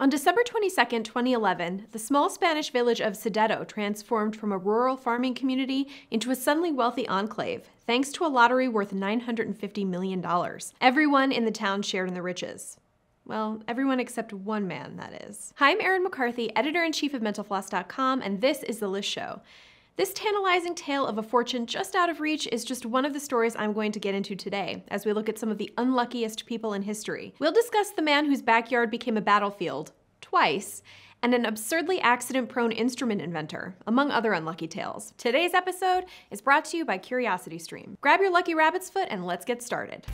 On December 22, 2011, the small Spanish village of Sodeto transformed from a rural farming community into a suddenly wealthy enclave, thanks to a lottery worth $950 million. Everyone in the town shared in the riches. Well, everyone except one man, that is. Hi, I'm Erin McCarthy, editor in chief of MentalFloss.com, and this is The List Show. This tantalizing tale of a fortune just out of reach is just one of the stories I'm going to get into today, as we look at some of the unluckiest people in history. We'll discuss the man whose backyard became a battlefield, twice, and an absurdly accident prone instrument inventor, among other unlucky tales. Today's episode is brought to you by CuriosityStream. Grab your lucky rabbit's foot and let's get started.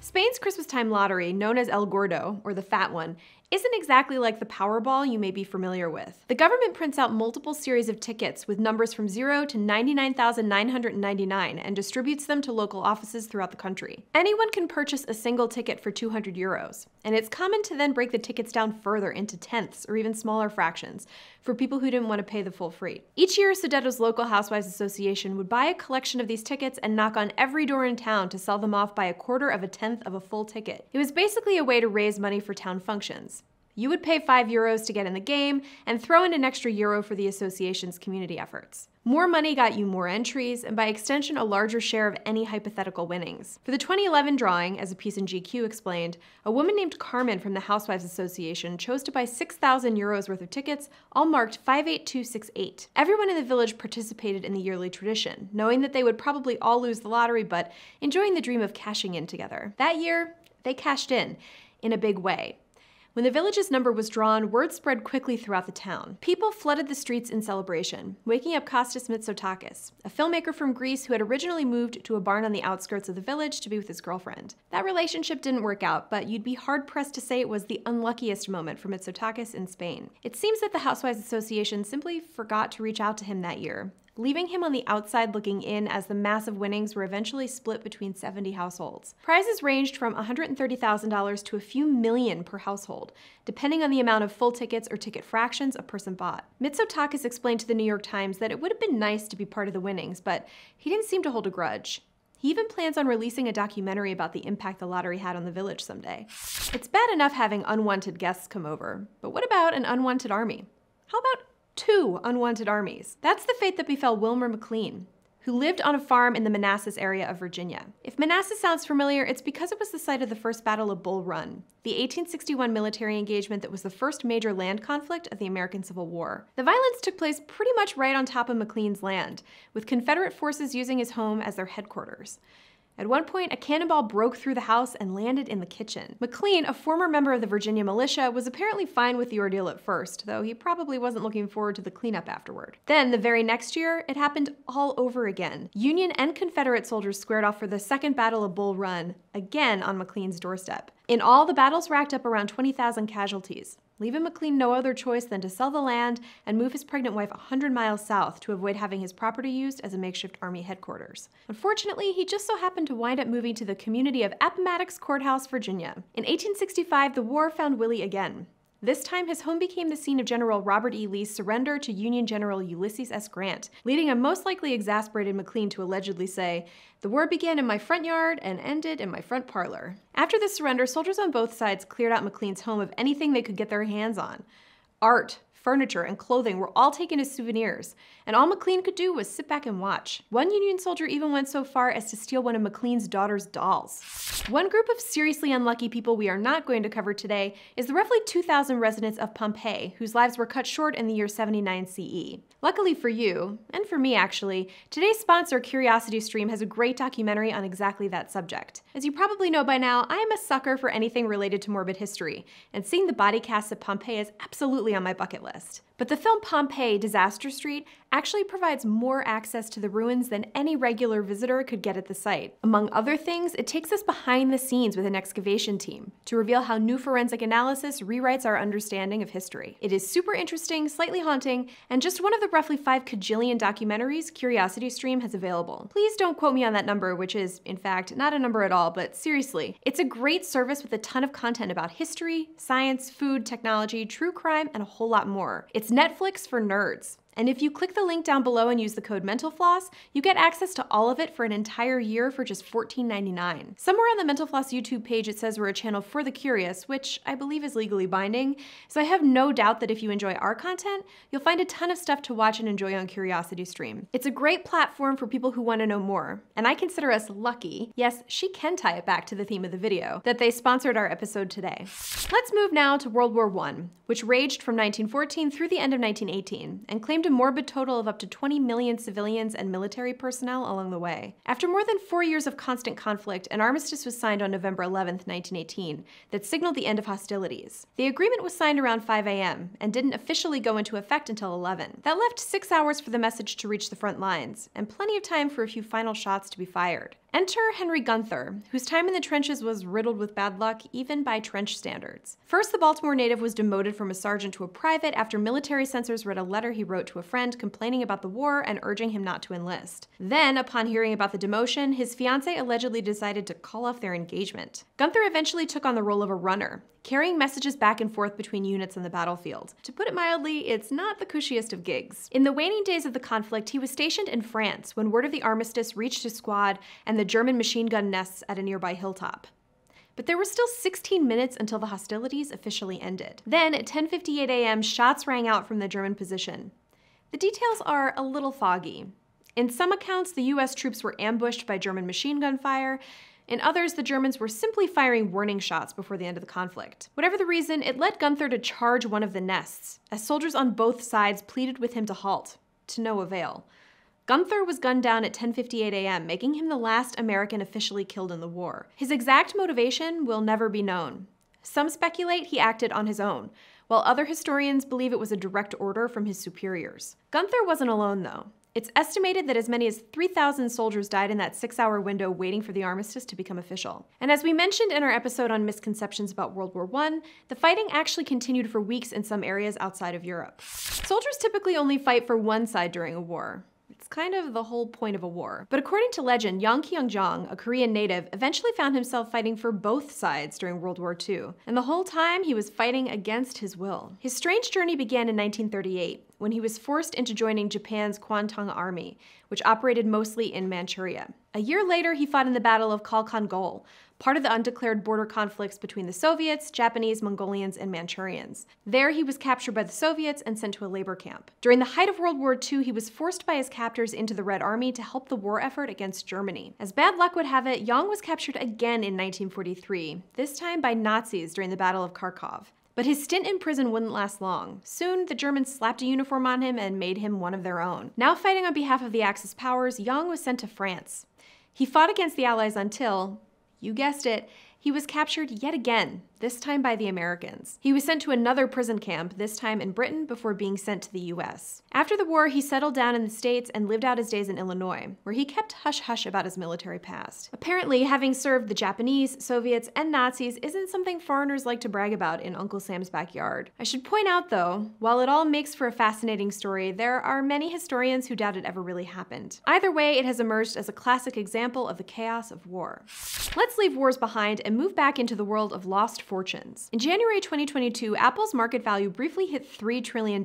Spain's Christmas time lottery, known as El Gordo, or the Fat One, isn't exactly like the Powerball you may be familiar with. The government prints out multiple series of tickets with numbers from 0 to 99,999 and distributes them to local offices throughout the country. Anyone can purchase a single ticket for 200 euros, and it's common to then break the tickets down further into tenths or even smaller fractions for people who didn't want to pay the full freight. Each year, Sodeto's local housewives association would buy a collection of these tickets and knock on every door in town to sell them off by a quarter of a tenth of a full ticket. It was basically a way to raise money for town functions. You would pay 5 euros to get in the game and throw in an extra euro for the association's community efforts. More money got you more entries, and by extension, a larger share of any hypothetical winnings. For the 2011 drawing, as a piece in GQ explained, a woman named Carmen from the Housewives Association chose to buy 6,000 euros worth of tickets, all marked 58268. Everyone in the village participated in the yearly tradition, knowing that they would probably all lose the lottery, but enjoying the dream of cashing in together. That year, they cashed in, in a big way. When the village's number was drawn, word spread quickly throughout the town. People flooded the streets in celebration, waking up Kostas Mitsotakis, a filmmaker from Greece who had originally moved to a barn on the outskirts of the village to be with his girlfriend. That relationship didn't work out, but you'd be hard pressed to say it was the unluckiest moment for Mitsotakis in Spain. It seems that the Housewives Association simply forgot to reach out to him that year, leaving him on the outside looking in as the massive winnings were eventually split between 70 households. Prizes ranged from $130,000 to a few million per household, depending on the amount of full tickets or ticket fractions a person bought. Mitsotakis explained to the New York Times that it would have been nice to be part of the winnings, but he didn't seem to hold a grudge. He even plans on releasing a documentary about the impact the lottery had on the village someday. It's bad enough having unwanted guests come over, but what about an unwanted army? How about two unwanted armies. That's the fate that befell Wilmer McLean, who lived on a farm in the Manassas area of Virginia. If Manassas sounds familiar, it's because it was the site of the First Battle of Bull Run, the 1861 military engagement that was the first major land conflict of the American Civil War. The violence took place pretty much right on top of McLean's land, with Confederate forces using his home as their headquarters. At one point, a cannonball broke through the house and landed in the kitchen. McLean, a former member of the Virginia militia, was apparently fine with the ordeal at first, though he probably wasn't looking forward to the cleanup afterward. Then, the very next year, it happened all over again. Union and Confederate soldiers squared off for the Second Battle of Bull Run, again on McLean's doorstep. In all, the battles racked up around 20,000 casualties leaving McLean no other choice than to sell the land and move his pregnant wife 100 miles south to avoid having his property used as a makeshift army headquarters. Unfortunately, he just so happened to wind up moving to the community of Appomattox Courthouse, Virginia. In 1865, the war found Willie again. This time, his home became the scene of General Robert E. Lee's surrender to Union General Ulysses S. Grant, leading a most likely exasperated McLean to allegedly say, The war began in my front yard and ended in my front parlor. After the surrender, soldiers on both sides cleared out McLean's home of anything they could get their hands on art, furniture, and clothing were all taken as souvenirs, and all McLean could do was sit back and watch. One Union soldier even went so far as to steal one of McLean's daughter's dolls. One group of seriously unlucky people we are not going to cover today is the roughly 2,000 residents of Pompeii, whose lives were cut short in the year 79 CE. Luckily for you, and for me actually, today's sponsor, CuriosityStream, has a great documentary on exactly that subject. As you probably know by now, I am a sucker for anything related to morbid history, and seeing the body casts of Pompeii is absolutely on my bucket list list. But the film Pompeii Disaster Street actually provides more access to the ruins than any regular visitor could get at the site. Among other things, it takes us behind the scenes with an excavation team to reveal how new forensic analysis rewrites our understanding of history. It is super interesting, slightly haunting, and just one of the roughly 5 cajillion documentaries CuriosityStream has available. Please don't quote me on that number, which is, in fact, not a number at all, but seriously, it's a great service with a ton of content about history, science, food, technology, true crime, and a whole lot more. It's Netflix for nerds. And if you click the link down below and use the code MentalFloss, you get access to all of it for an entire year for just $14.99. Somewhere on the Mental Floss YouTube page it says we're a channel for the curious, which I believe is legally binding, so I have no doubt that if you enjoy our content, you'll find a ton of stuff to watch and enjoy on Curiosity Stream. It's a great platform for people who want to know more, and I consider us lucky, yes, she can tie it back to the theme of the video, that they sponsored our episode today. Let's move now to World War I, which raged from 1914 through the end of 1918, and claimed claimed a morbid total of up to 20 million civilians and military personnel along the way. After more than four years of constant conflict, an armistice was signed on November 11, 1918, that signaled the end of hostilities. The agreement was signed around 5 a.m. and didn't officially go into effect until 11. That left six hours for the message to reach the front lines, and plenty of time for a few final shots to be fired. Enter Henry Gunther, whose time in the trenches was riddled with bad luck, even by trench standards. First, the Baltimore native was demoted from a sergeant to a private after military censors read a letter he wrote to a friend complaining about the war and urging him not to enlist. Then, upon hearing about the demotion, his fiancee allegedly decided to call off their engagement. Gunther eventually took on the role of a runner, carrying messages back and forth between units on the battlefield. To put it mildly, it's not the cushiest of gigs. In the waning days of the conflict, he was stationed in France when word of the armistice reached his squad and the German machine gun nests at a nearby hilltop. But there were still 16 minutes until the hostilities officially ended. Then, at 10:58 a.m., shots rang out from the German position. The details are a little foggy. In some accounts, the US troops were ambushed by German machine gun fire, in others, the Germans were simply firing warning shots before the end of the conflict. Whatever the reason, it led Gunther to charge one of the nests, as soldiers on both sides pleaded with him to halt, to no avail. Gunther was gunned down at 10:58 a.m., making him the last American officially killed in the war. His exact motivation will never be known. Some speculate he acted on his own, while other historians believe it was a direct order from his superiors. Gunther wasn't alone though. It's estimated that as many as 3,000 soldiers died in that six hour window waiting for the armistice to become official. And as we mentioned in our episode on misconceptions about World War I, the fighting actually continued for weeks in some areas outside of Europe. Soldiers typically only fight for one side during a war. Kind of the whole point of a war. But according to legend, Yang Kyung-jong, a Korean native, eventually found himself fighting for both sides during World War II. And the whole time, he was fighting against his will. His strange journey began in 1938, when he was forced into joining Japan's Kwantung Army, which operated mostly in Manchuria. A year later, he fought in the Battle of Khalkhin Gol, part of the undeclared border conflicts between the Soviets, Japanese, Mongolians, and Manchurians. There, he was captured by the Soviets and sent to a labor camp. During the height of World War II, he was forced by his captors into the Red Army to help the war effort against Germany. As bad luck would have it, Yang was captured again in 1943, this time by Nazis during the Battle of Kharkov. But his stint in prison wouldn't last long. Soon, the Germans slapped a uniform on him and made him one of their own. Now fighting on behalf of the Axis powers, Yang was sent to France. He fought against the Allies until, you guessed it, he was captured yet again, this time by the Americans. He was sent to another prison camp, this time in Britain, before being sent to the US. After the war, he settled down in the States and lived out his days in Illinois, where he kept hush hush about his military past. Apparently, having served the Japanese, Soviets, and Nazis isn't something foreigners like to brag about in Uncle Sam's backyard. I should point out, though, while it all makes for a fascinating story, there are many historians who doubt it ever really happened. Either way, it has emerged as a classic example of the chaos of war. Let's leave wars behind and move back into the world of lost fortunes. In January 2022, Apple's market value briefly hit $3 trillion.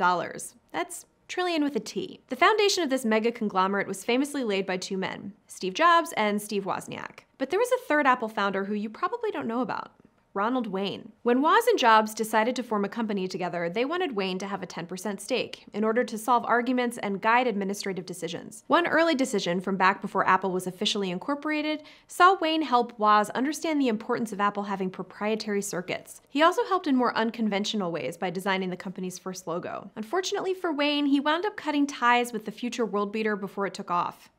That's trillion with a T. The foundation of this mega conglomerate was famously laid by two men, Steve Jobs and Steve Wozniak. But there was a third Apple founder who you probably don't know about. Ronald Wayne. When Woz and Jobs decided to form a company together, they wanted Wayne to have a 10% stake in order to solve arguments and guide administrative decisions. One early decision from back before Apple was officially incorporated saw Wayne help Woz understand the importance of Apple having proprietary circuits. He also helped in more unconventional ways by designing the company's first logo. Unfortunately for Wayne, he wound up cutting ties with the future world beater before it took off.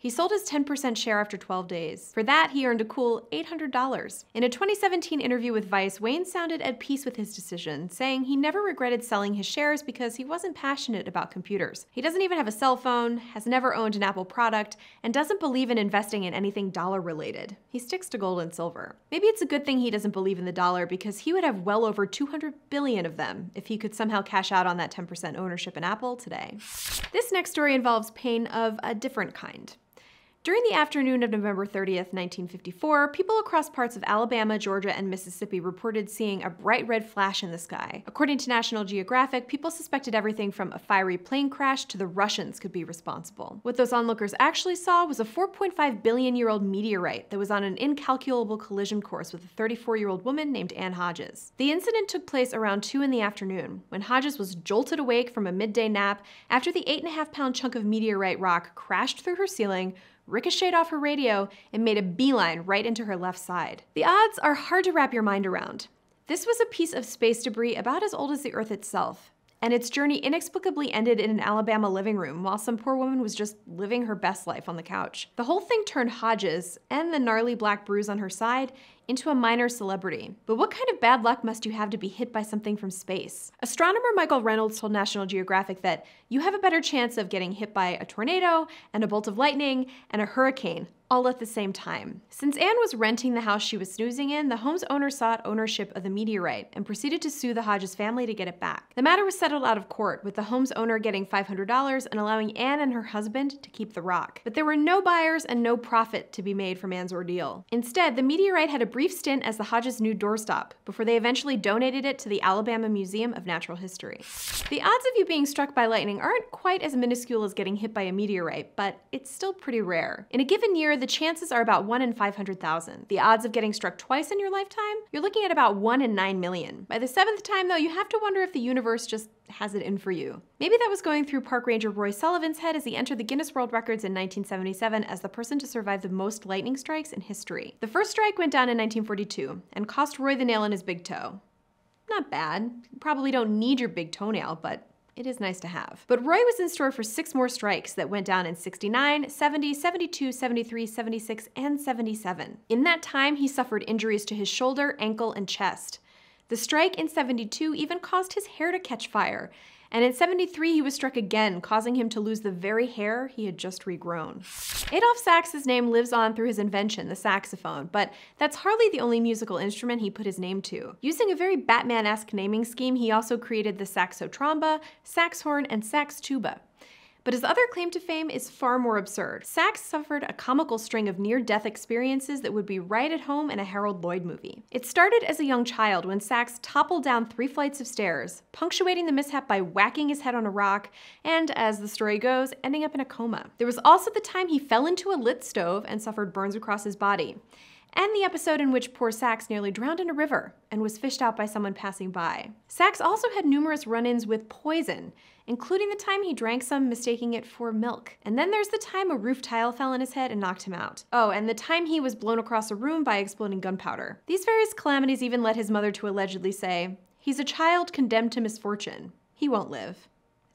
He sold his 10% share after 12 days. For that, he earned a cool $800. In a 2017 interview with Vice, Wayne sounded at peace with his decision, saying he never regretted selling his shares because he wasn't passionate about computers. He doesn't even have a cell phone, has never owned an Apple product, and doesn't believe in investing in anything dollar related. He sticks to gold and silver. Maybe it's a good thing he doesn't believe in the dollar because he would have well over 200 billion of them if he could somehow cash out on that 10% ownership in Apple today. This next story involves pain of a different kind. During the afternoon of November 30th, 1954, people across parts of Alabama, Georgia, and Mississippi reported seeing a bright red flash in the sky. According to National Geographic, people suspected everything from a fiery plane crash to the Russians could be responsible. What those onlookers actually saw was a 4.5 billion year old meteorite that was on an incalculable collision course with a 34 year old woman named Ann Hodges. The incident took place around 2 in the afternoon, when Hodges was jolted awake from a midday nap after the 8.5 pound chunk of meteorite rock crashed through her ceiling ricocheted off her radio, and made a beeline right into her left side. The odds are hard to wrap your mind around. This was a piece of space debris about as old as the Earth itself, and its journey inexplicably ended in an Alabama living room while some poor woman was just living her best life on the couch. The whole thing turned Hodges, and the gnarly black bruise on her side, into a minor celebrity. But what kind of bad luck must you have to be hit by something from space? Astronomer Michael Reynolds told National Geographic that you have a better chance of getting hit by a tornado and a bolt of lightning and a hurricane all at the same time. Since Ann was renting the house she was snoozing in, the home's owner sought ownership of the meteorite and proceeded to sue the Hodges family to get it back. The matter was settled out of court, with the home's owner getting $500 and allowing Ann and her husband to keep the rock. But there were no buyers and no profit to be made from Ann's ordeal. Instead, the meteorite had a brief stint as the Hodges' new doorstop before they eventually donated it to the Alabama Museum of Natural History. The odds of you being struck by lightning aren't quite as minuscule as getting hit by a meteorite, but it's still pretty rare. In a given year, the chances are about 1 in 500,000. The odds of getting struck twice in your lifetime? You're looking at about 1 in 9 million. By the seventh time, though, you have to wonder if the universe just has it in for you. Maybe that was going through Park Ranger Roy Sullivan's head as he entered the Guinness World Records in 1977 as the person to survive the most lightning strikes in history. The first strike went down in 1942 and cost Roy the nail in his big toe. Not bad. You probably don't need your big toenail, but it is nice to have. But Roy was in store for six more strikes that went down in 69, 70, 72, 73, 76, and 77. In that time, he suffered injuries to his shoulder, ankle, and chest. The strike in 72 even caused his hair to catch fire, and in 73 he was struck again, causing him to lose the very hair he had just regrown. Adolphe Sax's name lives on through his invention, the saxophone, but that's hardly the only musical instrument he put his name to. Using a very Batman-esque naming scheme, he also created the saxotromba, sax horn, and sax tuba. But his other claim to fame is far more absurd. Sax suffered a comical string of near-death experiences that would be right at home in a Harold Lloyd movie. It started as a young child when Sax toppled down three flights of stairs, punctuating the mishap by whacking his head on a rock, and as the story goes, ending up in a coma. There was also the time he fell into a lit stove and suffered burns across his body and the episode in which poor Sax nearly drowned in a river and was fished out by someone passing by. Sax also had numerous run-ins with poison, including the time he drank some mistaking it for milk. And then there's the time a roof tile fell on his head and knocked him out. Oh, and the time he was blown across a room by exploding gunpowder. These various calamities even led his mother to allegedly say, he's a child condemned to misfortune. He won't live.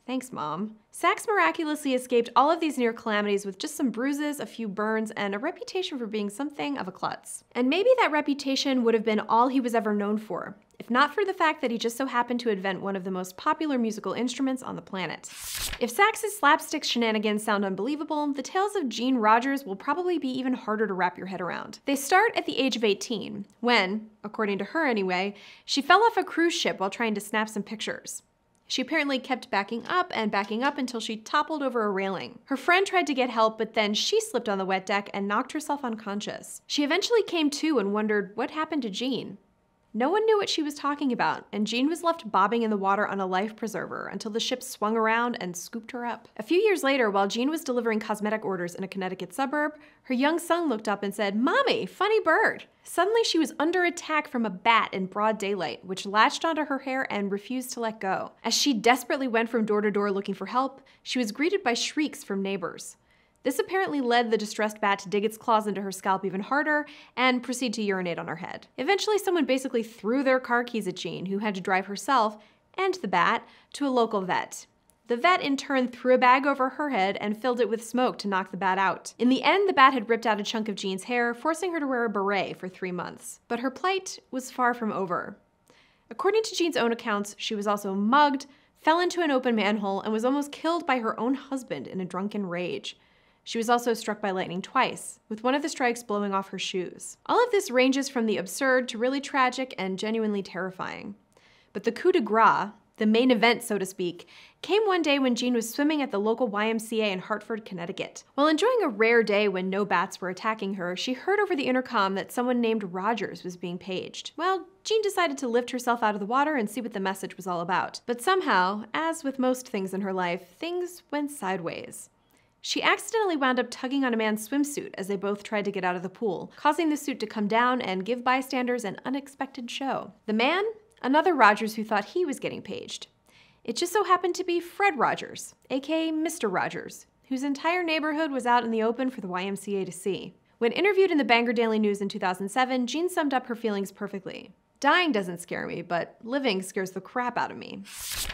Thanks, Mom. Sax miraculously escaped all of these near calamities with just some bruises, a few burns, and a reputation for being something of a klutz. And maybe that reputation would have been all he was ever known for, if not for the fact that he just so happened to invent one of the most popular musical instruments on the planet. If Sax's slapstick shenanigans sound unbelievable, the tales of Jean Rogers will probably be even harder to wrap your head around. They start at the age of 18, when, according to her anyway, she fell off a cruise ship while trying to snap some pictures. She apparently kept backing up and backing up until she toppled over a railing. Her friend tried to get help, but then she slipped on the wet deck and knocked herself unconscious. She eventually came to and wondered what happened to Jean. No one knew what she was talking about, and Jean was left bobbing in the water on a life preserver until the ship swung around and scooped her up. A few years later, while Jean was delivering cosmetic orders in a Connecticut suburb, her young son looked up and said, Mommy, funny bird. Suddenly, she was under attack from a bat in broad daylight, which latched onto her hair and refused to let go. As she desperately went from door to door looking for help, she was greeted by shrieks from neighbors. This apparently led the distressed bat to dig its claws into her scalp even harder and proceed to urinate on her head. Eventually, someone basically threw their car keys at Jean, who had to drive herself and the bat to a local vet. The vet in turn threw a bag over her head and filled it with smoke to knock the bat out. In the end, the bat had ripped out a chunk of Jean's hair, forcing her to wear a beret for three months. But her plight was far from over. According to Jean's own accounts, she was also mugged, fell into an open manhole, and was almost killed by her own husband in a drunken rage. She was also struck by lightning twice, with one of the strikes blowing off her shoes. All of this ranges from the absurd to really tragic and genuinely terrifying. But the coup de grace, The main event, so to speak, came one day when Jean was swimming at the local YMCA in Hartford, Connecticut. While enjoying a rare day when no bats were attacking her, she heard over the intercom that someone named Rogers was being paged. Well, Jean decided to lift herself out of the water and see what the message was all about. But somehow, as with most things in her life, things went sideways. She accidentally wound up tugging on a man's swimsuit as they both tried to get out of the pool, causing the suit to come down and give bystanders an unexpected show. The man another Rogers who thought he was getting paged. It just so happened to be Fred Rogers, aka Mr. Rogers, whose entire neighborhood was out in the open for the YMCA to see. When interviewed in the Bangor Daily News in 2007, Jean summed up her feelings perfectly. Dying doesn't scare me, but living scares the crap out of me.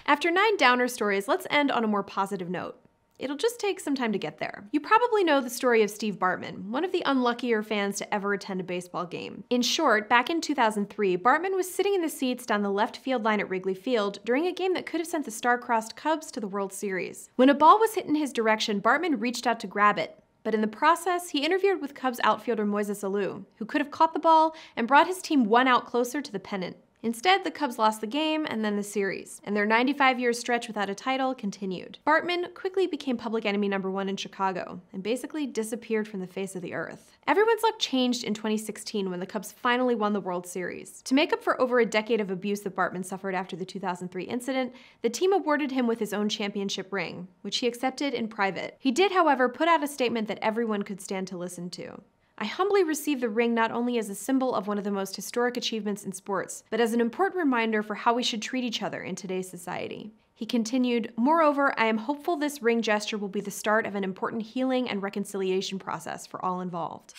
After nine downer stories, let's end on a more positive note. It'll just take some time to get there. You probably know the story of Steve Bartman, one of the unluckier fans to ever attend a baseball game. In short, back in 2003, Bartman was sitting in the seats down the left field line at Wrigley Field during a game that could have sent the star-crossed Cubs to the World Series. When a ball was hit in his direction, Bartman reached out to grab it, but in the process, he interfered with Cubs outfielder Moises Alou, who could have caught the ball and brought his team one out closer to the pennant. Instead, the Cubs lost the game and then the series, and their 95 year stretch without a title continued. Bartman quickly became public enemy number one in Chicago and basically disappeared from the face of the earth. Everyone's luck changed in 2016 when the Cubs finally won the World Series. To make up for over a decade of abuse that Bartman suffered after the 2003 incident, the team awarded him with his own championship ring, which he accepted in private. He did, however, put out a statement that everyone could stand to listen to. I humbly receive the ring not only as a symbol of one of the most historic achievements in sports, but as an important reminder for how we should treat each other in today's society. He continued, Moreover, I am hopeful this ring gesture will be the start of an important healing and reconciliation process for all involved.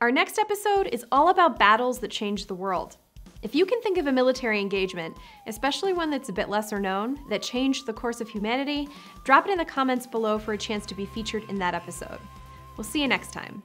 Our next episode is all about battles that changed the world. If you can think of a military engagement, especially one that's a bit lesser known, that changed the course of humanity, drop it in the comments below for a chance to be featured in that episode. We'll see you next time.